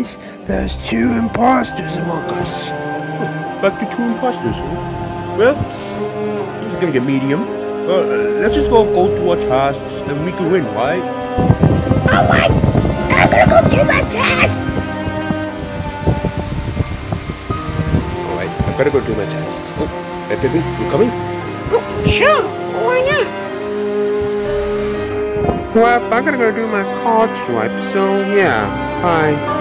Well, guys, there's two imposters among us. Back to two imposters. huh? Well, he's gonna get medium. Well, uh, let's just go go to our tasks and we can win, right? Alright, I'm gonna go do my tasks. Alright, I better go do my tasks. Oh, hey, Pippin, you coming? Oh, sure, why not? Well, I'm gonna go do my card swipe, so yeah, bye.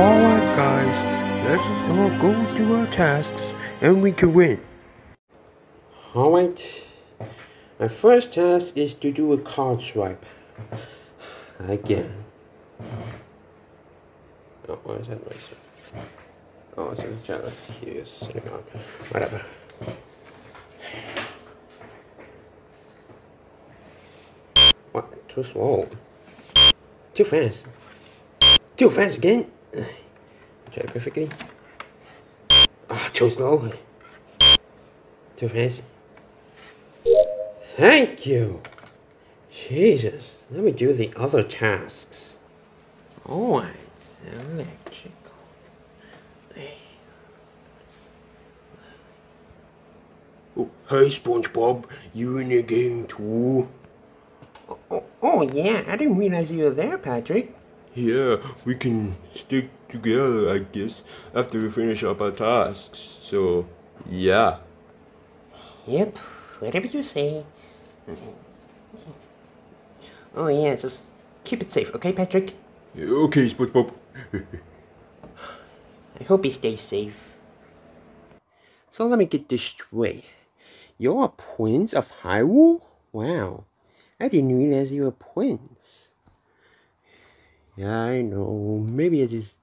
Alright, guys, let's just all go do our tasks and we can win. Alright. My first task is to do a card swipe. Again. Oh, why is that noise? Oh, it's a jealous. He is on. Whatever. What? Too slow. Too fast. Too fast again. Try perfectly. Ah, too slow. Too fast. Thank you. Jesus, let me do the other tasks. Alright, electrical. Oh, hey, SpongeBob, you in the game too? Oh, oh, oh, yeah, I didn't realize you were there, Patrick. Yeah, we can stick together, I guess, after we finish up our tasks. So, yeah. Yep, whatever you say. Oh, yeah, just keep it safe, okay, Patrick? Okay, SpongeBob. I hope he stays safe. So let me get this straight. You're a prince of Hyrule? Wow. I didn't realize you were twins. Yeah, I know. Maybe I just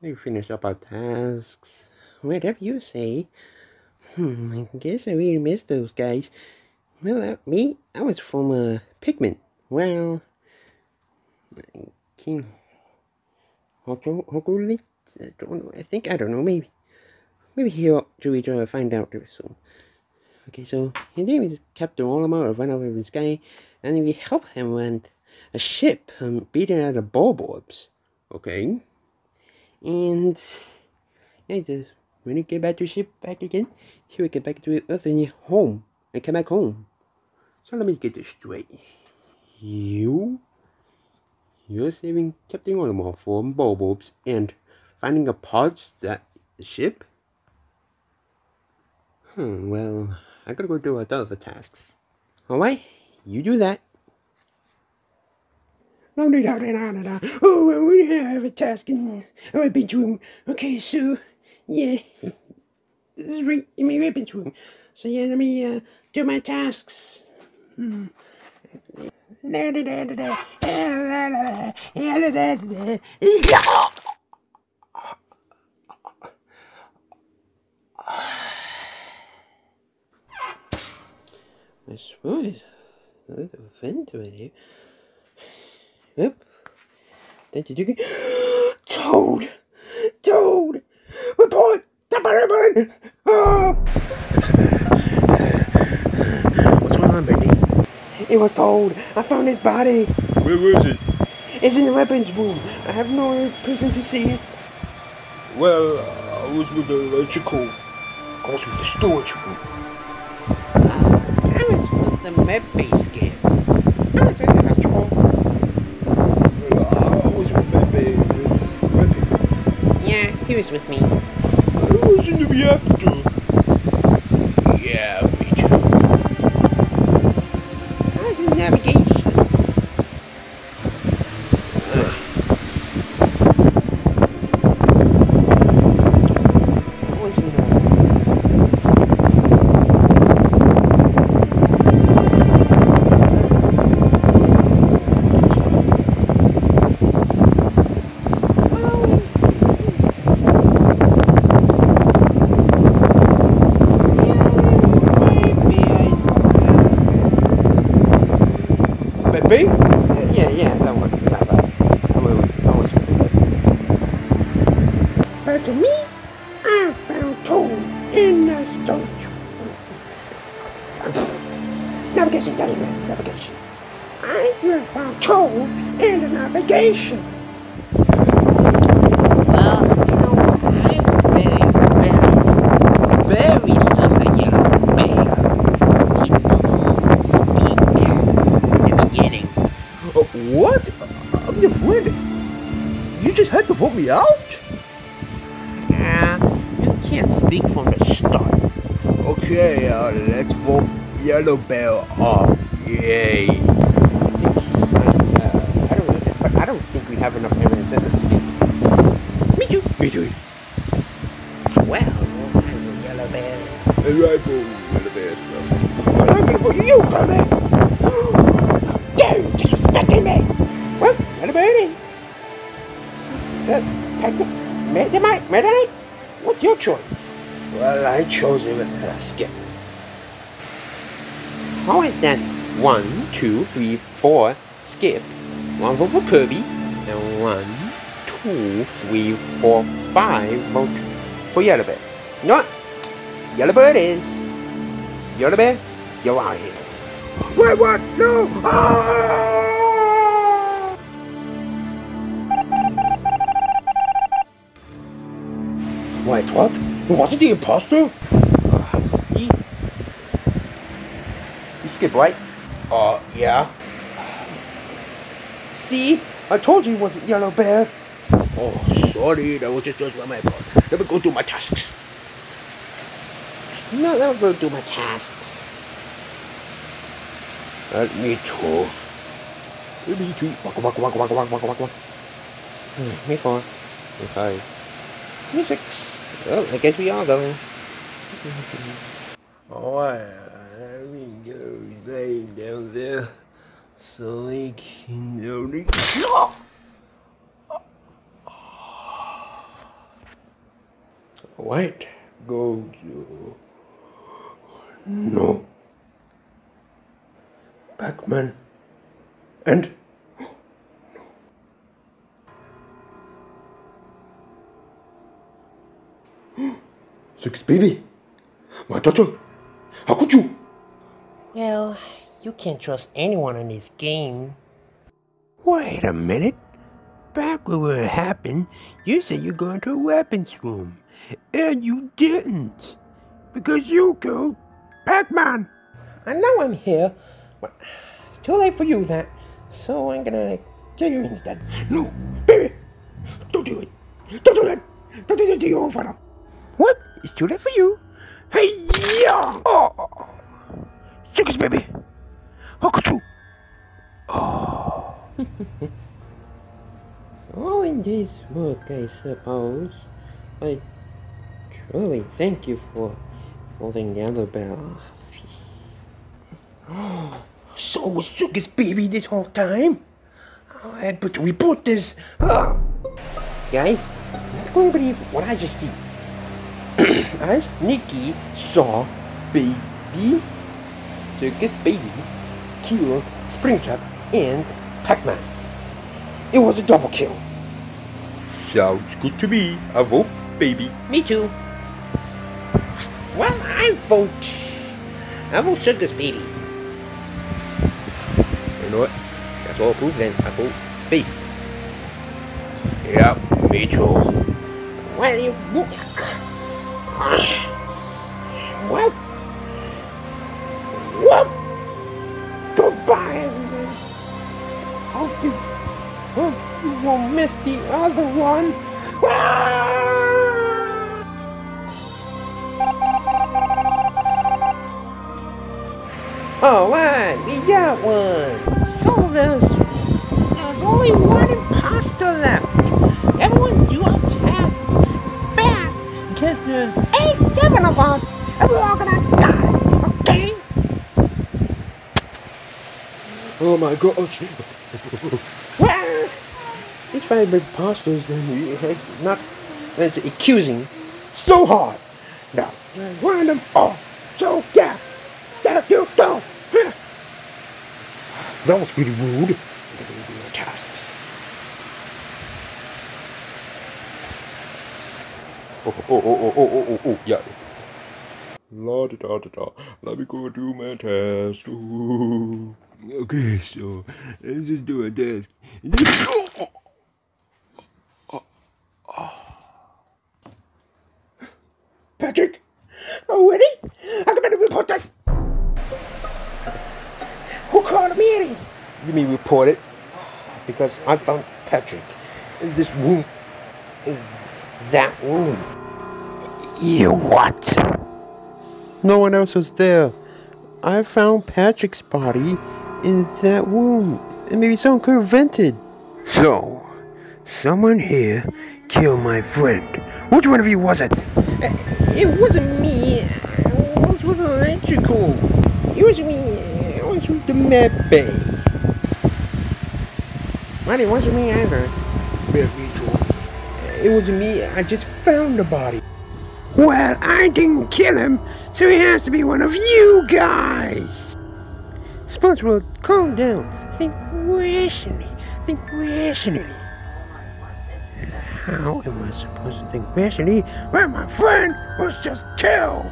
maybe finish up our tasks. Whatever you say. Hmm, I guess I really miss those guys. Well, me, I was from uh, Pikmin. Well, King Hokulit? I don't know. I think I don't know. Maybe, maybe he'll do each other. Find out soon. Okay, so and then we capture Olimar or run over the sky, and we help him land a ship um, beating out of bulbs. Okay, and yeah, just when we get back to ship back again, he will get back to Earth and home and come back home. So let me get this straight. You, you're saving Captain Olimar from bulbs and finding a parts that the ship. Hmm, well, I gotta go do a other tasks. Alright, you do that. No, no, no, no, no, no. Oh, well, we have a task and in our bedroom. Okay, so, yeah, this is right in my bedroom. So, yeah, let me uh, do my tasks. Hmm. Da, da, da, da, da. Da, da, da, da, da, da, da. I suppose. Look at the vent over here. Yep. Then you do Toad! Toad! Report! Report! Oh! What's going on, Bendy? It was Toad! I found his body! Where is it? It's in the weapons room. I have no reason to see it. Well, I was with the electrical. I was with the storage room. Uh, I was with the med base game. I was with electrical. Well, I was with Pepe with Pepe. Yeah, he was with me. I was in the reactor. Yeah, me too. I was in storage. Navigation diagram, navigation. I have found navigation. Well, you know, I'm very, very, very suffocating man. He doesn't speak in the beginning. Uh, what? Uh, I'm your friend. You just had to vote me out? Yeah, you can't speak for myself. Okay, uh, let's vote Yellow Bell off. Yay. I think he's like, uh, I don't know, but I don't think we have enough evidence as a skip. Me too. Me too. Well, I will yellow bear. And I vote Yellow Bell as well. But I'm gonna vote you, Kermit. How dare you disrespecting me? Well, yellow bear it is. Uh, Knight, Meta Knight, what's your choice? Well, I chose it with a skip. Alright, that's one, two, three, four. Skip. One vote for Kirby. And one, two, three, four, five vote for Yellow Bear. You know what? Yellow Bear it is. Bear, you're out here. Wait, what? No! Ah! Wait, what? Was it the imposter? See? You skip, right? Uh, yeah. See? I told you it wasn't Yellow Bear. Oh, sorry, that was just, just my fault. Let me go do my tasks. No, I'll go do my tasks. Let me too. Me too. Waka waka waka waka waka waka waka. Hmm, Me four. Me five. Me six. Well, I guess we are going. Alright, let me go lay down there so they can know the. Wait, go to. No. Pac-Man. And. Six baby. My daughter. How could you? Well, you can't trust anyone in this game. Wait a minute. Back when it happened, you said you're going to a weapons room. And you didn't. Because you killed Pac-Man. And now I'm here. But it's too late for you, that. So I'm gonna kill you instead. No, baby. Don't do it. Don't do that. Don't do that to your own father. What? It's too late for you. Hey, yeah. Oh. Circus baby. How could you? Oh, in this work, I suppose. I truly thank you for holding Yellow Bell. So was Circus baby this whole time? Oh, I had to report this. Guys, you're not going to believe what I just see. As Nikki saw Baby, Circus Baby, killed Springtrap and Pac-Man. It was a double kill. Sounds good to me. I vote baby. Me too. Well, I vote. I vote Circus Baby. You know what? That's all proof then. I vote Baby. Yep, me too. Well, you. Well. What? Goodbye. Hope you. Hope you won't miss the other one. Ah! Alright, we got one. So there's there's only one imposter left. Everyone do there's eight, seven of us, and we're all gonna die. Okay? Oh my gosh. Well, these five imposters then it's not it's accusing so hard. Now, Wind them all. So, yeah. There you go. That was pretty rude. we're gonna do our tasks. Oh, oh, oh, oh, oh, oh, oh, oh, yeah. La da da da da. Let me go do my test. Ooh. Okay, so let's just do a task. Patrick. Already? I'm going to report this. Who called a meeting? You mean report it? Because I found Patrick in this room that room. You what? No one else was there. I found Patrick's body in that room. And maybe someone could have vented. So, someone here killed my friend. Which one of you was it? Eh, it wasn't me. It was with electrical. It was me. It was with the med bay. Well, it wasn't me either. It wasn't me. I just found the body. Well, I didn't kill him, so he has to be one of you guys. SpongeBob, calm down. Think rationally. Think rationally. How am I supposed to think rationally when my friend was just killed?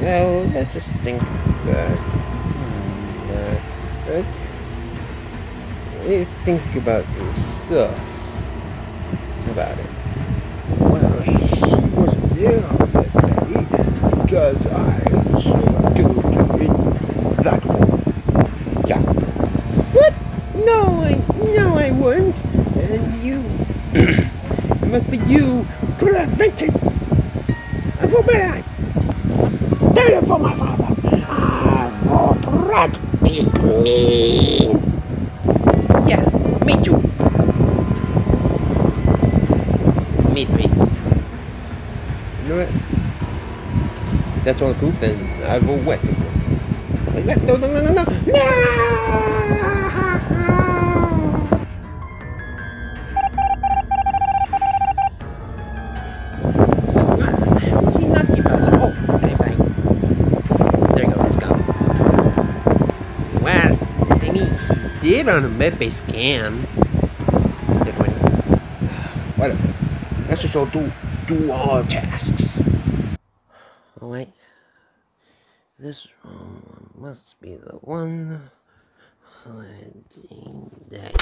Well, let's just think. Uh, hmm, uh, let's, let's think about this. Uh, about it. Well, he wasn't there on that day because I saw him killed in that one. Yeah. What? No, I no, I weren't. And you. it must be you. Could have vented. I forbid I. Did it for my father. I vote rat pigmeat. Yeah, me too. Me three. Know what? That's all the proof, then I will wet. No, no, no, no, no! No! Us? Oh, anyway. There you go, let's go. Well, I did on a med-based scan. Whatever. Let's just all do, do our tasks. Alright. This room must be the one hiding that.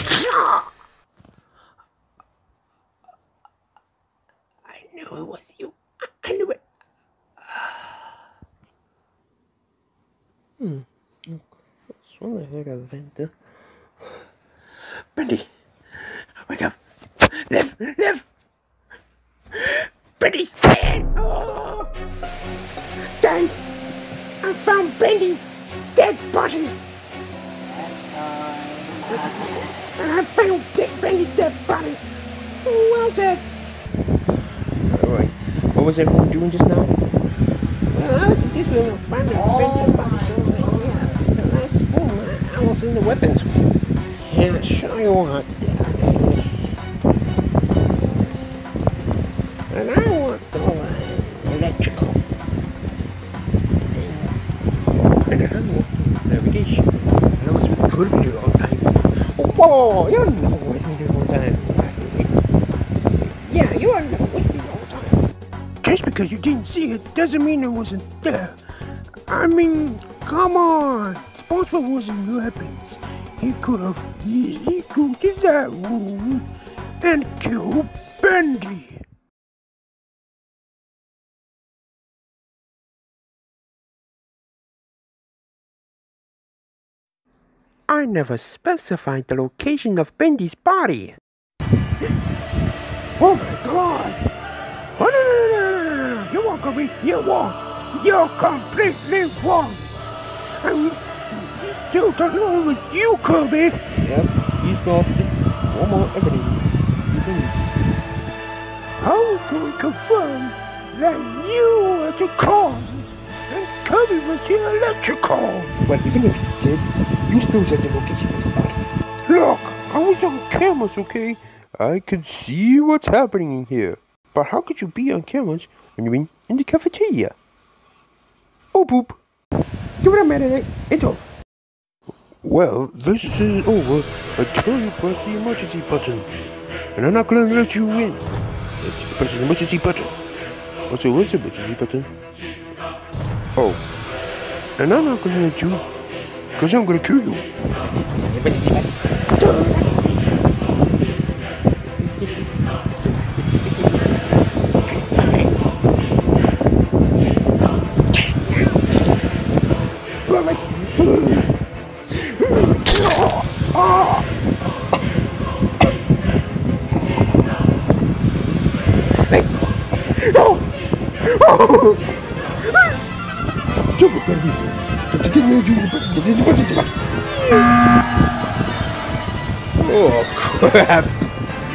I knew it was you. I- I knew it. Hmm. What the heck of Venta? Bendy, wake up. Live, live. Bendy's dead. Oh. Guys, I found Bendy's dead body. I found Bendy's dead body. Who was it? Alright. What was everyone doing just now? Well, I was just going to find Bendy's body. So, yeah, the last room, I was in the weapons room. Yeah, sure you want didn't see it doesn't mean it wasn't there. I mean, come on. SpongeBob wasn't weapons. He could have easily go to that room and kill Bendy. I never specified the location of Bendy's body. Oh my god! Oh, no, no, no, no, no, you won't go me, you won't! You're completely wrong! I mean, you still don't know it was you, Kirby! Yep, he's lost. One more evidence. How can we confirm that you were the cause and Kirby was the electrical? But even if he did, you still said the location of the body. Look, I was on cameras, okay? I can see what's happening in here. But how could you be on cameras when you're in, in the cafeteria? Oh, poop. Give it a minute, eh? it's over. Well, this is over until you press the emergency button. And I'm not gonna let you in. Let's press the emergency button. Also, what's the emergency button? Oh. And I'm not gonna let you, because I'm gonna kill you. Oh, crap.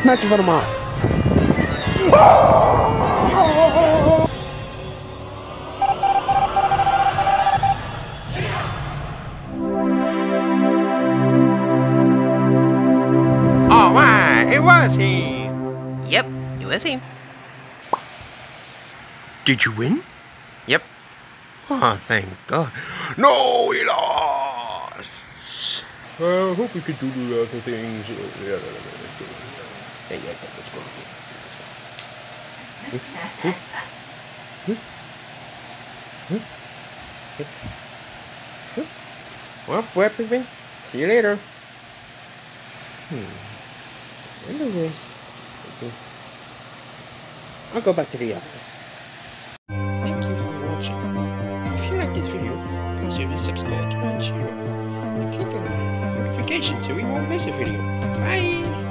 Not your bottom off. Oh, why? It was he. Yep, it was him. Did you win? Yep. Oh, thank God. No, we lost. I hope we could do the other things. Yeah, yeah, yeah, let's go. Yeah, yeah, yeah, let's go. Well, Weapon, see you later. Hmm. Wonder where- okay. I'll go back to the office. Thank you for watching. If you like this video, please hit subscribe to my channel and click on so you won't miss a video. Bye!